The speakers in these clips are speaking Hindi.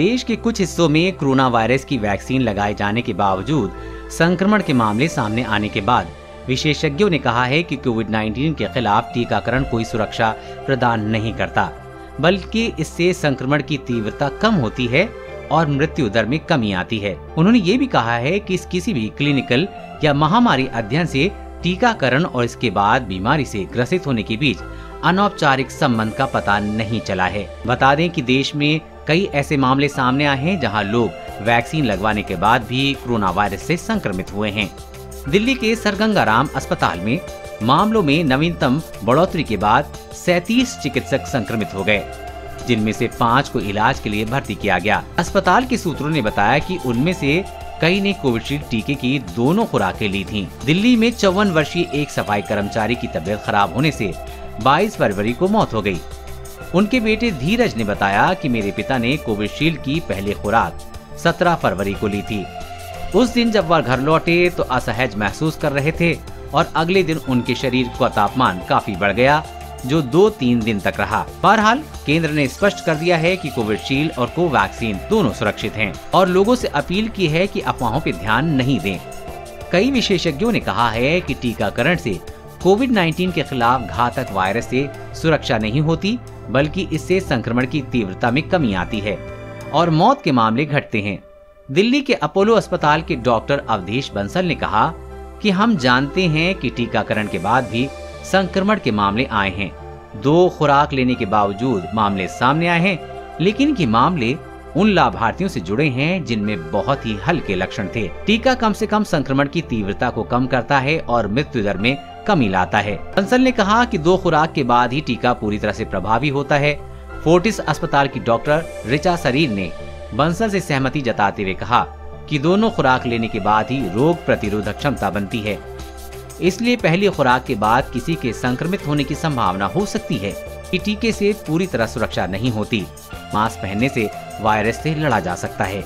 देश के कुछ हिस्सों में कोरोना वायरस की वैक्सीन लगाए जाने के बावजूद संक्रमण के मामले सामने आने के बाद विशेषज्ञों ने कहा है कि कोविड 19 के खिलाफ टीकाकरण कोई सुरक्षा प्रदान नहीं करता, बल्कि इससे संक्रमण की तीव्रता कम होती है और मृत्यु दर में कमी आती है। उन्होंने ये भी कहा है कि इस किसी भी क्लिनिकल या महामारी अध्ययन से टीकाकरण और इसके बाद बीमारी से ग्रसित होने के बीच अनौपचारिक संबंध का पता नहीं चला है। बता दें कि देश में कई ऐसे मामले सामने आए हैं जहाँ लोग वैक्सीन लगवाने के बाद भी कोरोना वायरस से संक्रमित हुए हैं दिल्ली के सरगंगाराम अस्पताल में मामलों में नवीनतम बढ़ोतरी के बाद सैतीस चिकित्सक संक्रमित हो गए, जिनमें से पाँच को इलाज के लिए भर्ती किया गया अस्पताल के सूत्रों ने बताया कि उनमें से कई ने कोविशील्ड टीके की दोनों खुराकें ली थीं। दिल्ली में चौवन वर्षीय एक सफ़ाई कर्मचारी की तबीयत खराब होने से 22 फरवरी को मौत हो गई। उनके बेटे धीरज ने बताया कि मेरे पिता ने कोविशील्ड की पहली खुराक 17 फरवरी को ली थी। उस दिन जब वह घर लौटे तो असहज महसूस कर रहे थे और अगले दिन उनके शरीर का तापमान काफ़ी बढ़ गया, जो दो तीन दिन तक रहा। बहरहाल, केंद्र ने स्पष्ट कर दिया है कि कोविशील्ड और कोवैक्सीन दोनों सुरक्षित हैं और लोगों से अपील की है कि अफवाहों पर ध्यान नहीं दें। कई विशेषज्ञों ने कहा है कि टीकाकरण से कोविड 19 के खिलाफ घातक वायरस से सुरक्षा नहीं होती, बल्कि इससे संक्रमण की तीव्रता में कमी आती है और मौत के मामले घटते हैं। दिल्ली के अपोलो अस्पताल के डॉक्टर अवधेश बंसल ने कहा कि हम जानते हैं कि टीकाकरण के बाद भी संक्रमण के मामले आए हैं। दो खुराक लेने के बावजूद मामले सामने आए हैं, लेकिन ये मामले उन लाभार्थियों से जुड़े हैं जिनमें बहुत ही हल्के लक्षण थे। टीका कम से कम संक्रमण की तीव्रता को कम करता है और मृत्यु दर में कमी लाता है। बंसल ने कहा कि दो खुराक के बाद ही टीका पूरी तरह से प्रभावी होता है। फोर्टिस अस्पताल की डॉक्टर रिचा सरीर ने बंसल से सहमति जताते हुए कहा कि दोनों खुराक लेने के बाद ही रोग प्रतिरोधक क्षमता बनती है। इसलिए पहली खुराक के बाद किसी के संक्रमित होने की संभावना हो सकती है कि टीके से पूरी तरह सुरक्षा नहीं होती। मास्क पहनने से वायरस से लड़ा जा सकता है।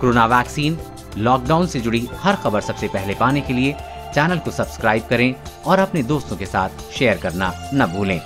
कोरोना वैक्सीन लॉकडाउन से जुड़ी हर खबर सबसे पहले पाने के लिए चैनल को सब्सक्राइब करें और अपने दोस्तों के साथ शेयर करना न भूलें।